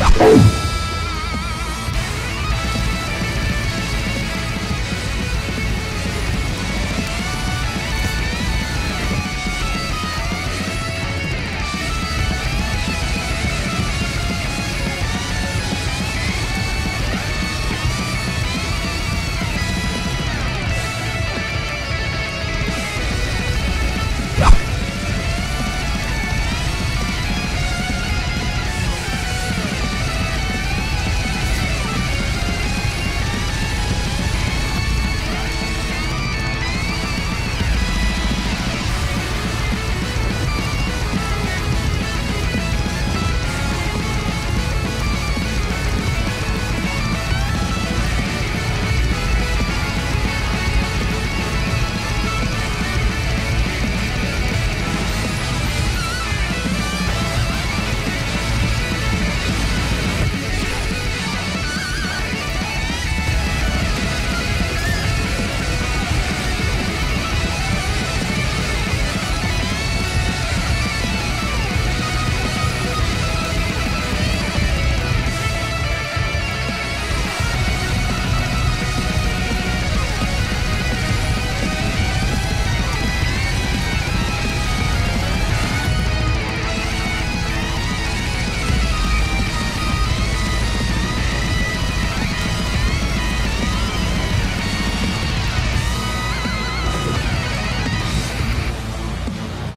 Oh!